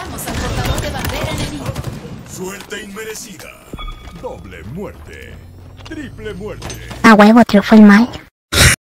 Avistamos al portador de bandera enemigo. Suerte inmerecida. Doble muerte. Triple muerte. A huevo triunfó el mal.